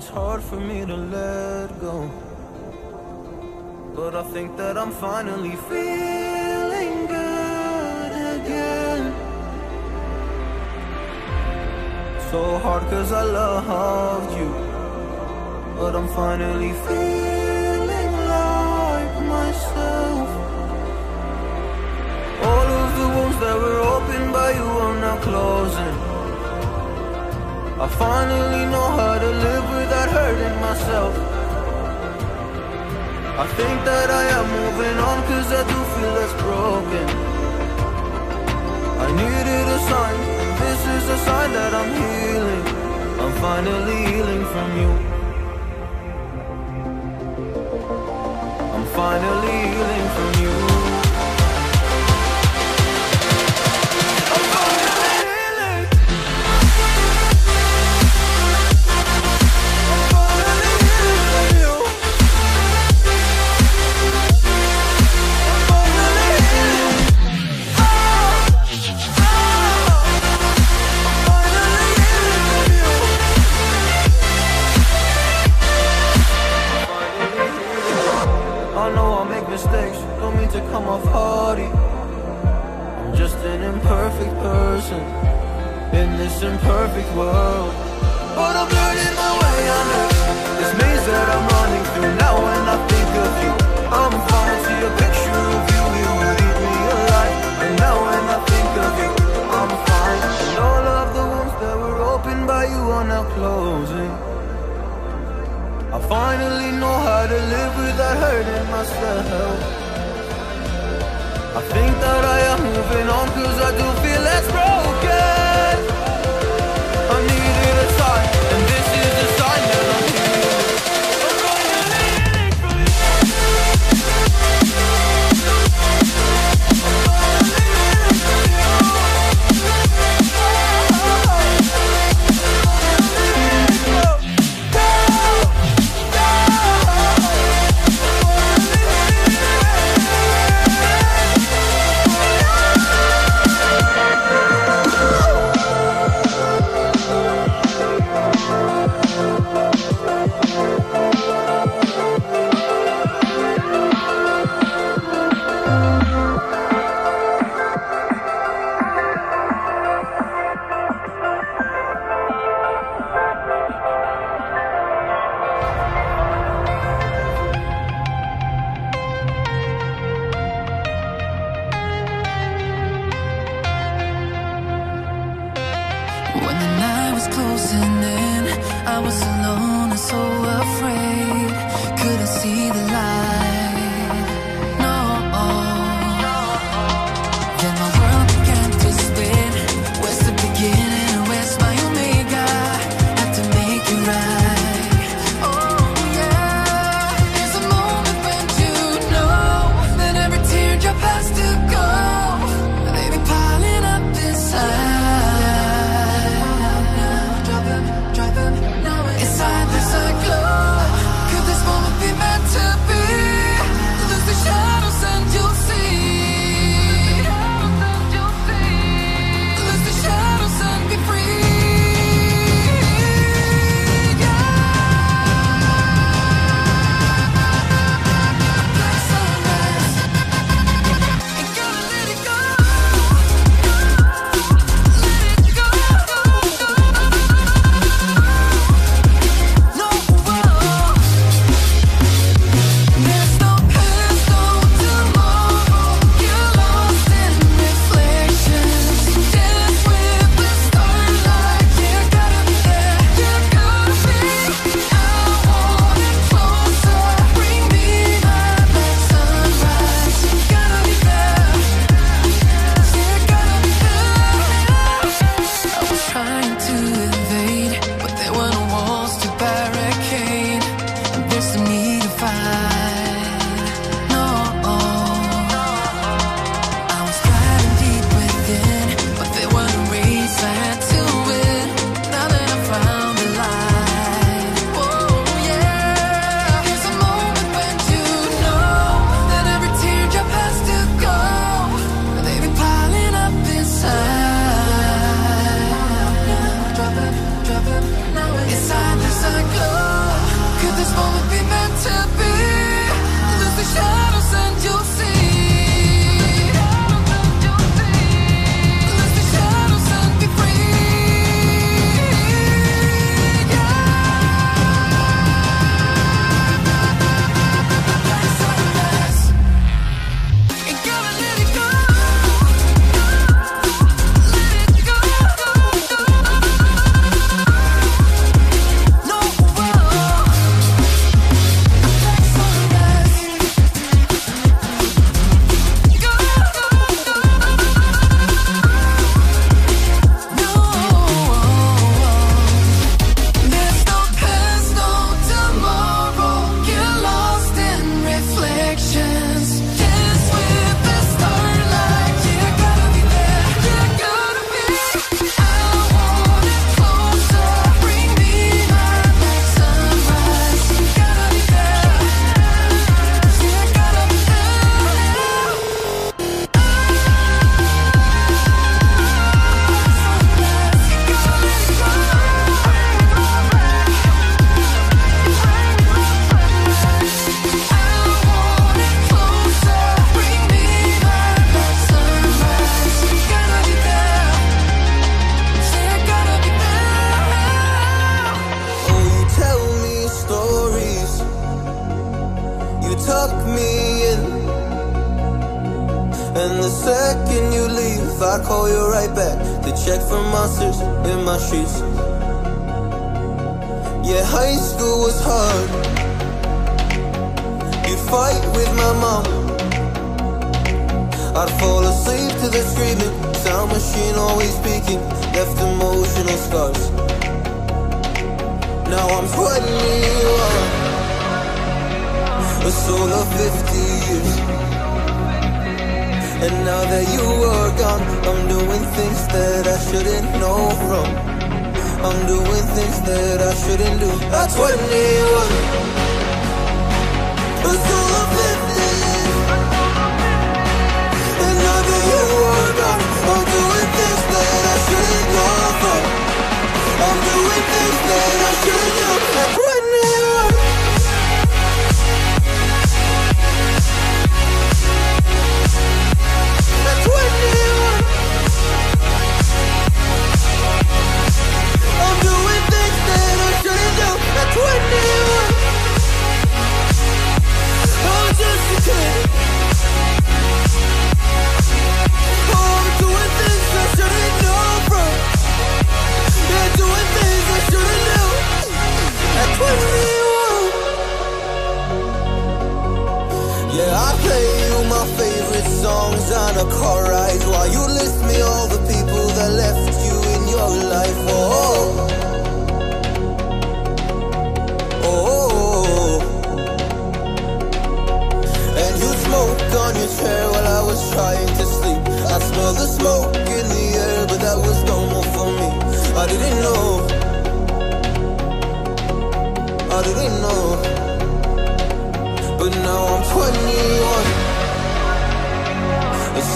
It's hard for me to let go. But I think that I'm finally feeling good again. So hard cause I loved you. But I'm finally feeling like myself. All of the wounds that were opened by you are now closing. I finally know how to live without hurting myself. I think that I am moving on cause I do feel less broken. I needed a sign, this is a sign that I'm healing. I'm finally healing from you. I'm finally healing world. But I'm learning my way under this maze that I'm running through. Now when I think of you, I'm fine. See a picture of you, you would eat me alive. And now when I think of you, I'm fine. And all of the wounds that were opened by you are now closing. I finally know how to live without hurting myself. I think that I am moving on cause I do feel less broken.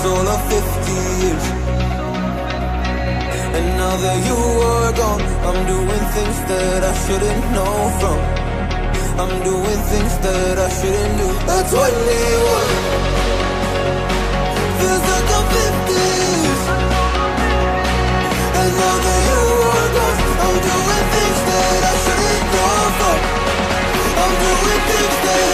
soul of 50 years. And now that you are gone, I'm doing things that I shouldn't know from. I'm doing things that I shouldn't do. That's what they were. Feels like I'm 50s. And now that you are gone, I'm doing things that I shouldn't know from. I'm doing things that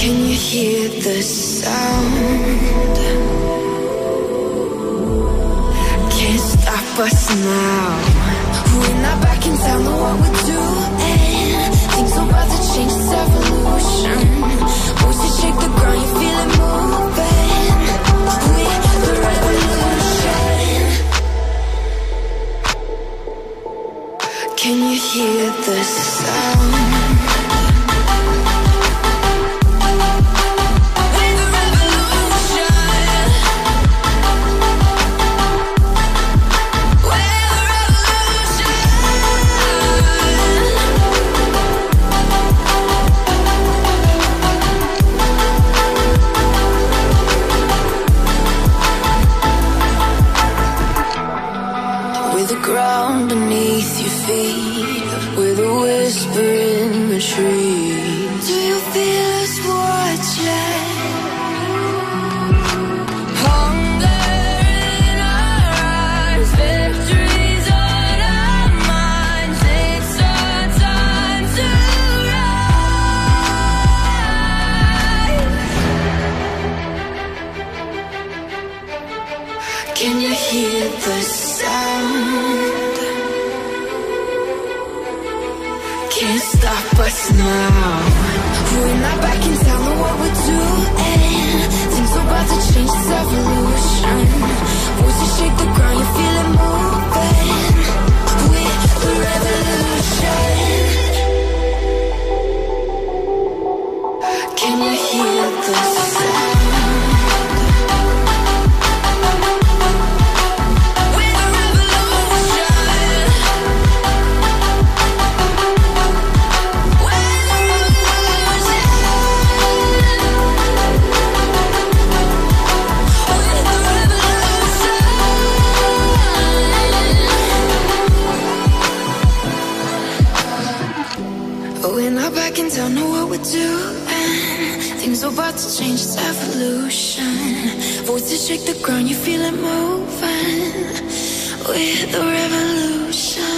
Can you hear the sound? Can't stop us now. We're not know what we're doing. Things about to change, it's evolution. Shake the ground, you feel it moving. We're the revolution. Can you hear the sound? shake the ground, you feel it moving with the revolution.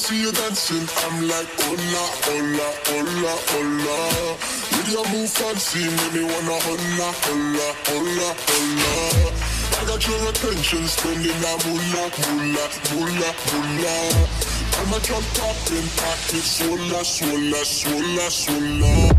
see you dancing, I'm like, hola, hola, hola, hola. With your move fancy, make me wanna hola, hola, hola, hola. I got your attention, spending that moolah, moolah, moolah, moolah. I'ma jump up poppin', pocket, swola, swola, swola, swola.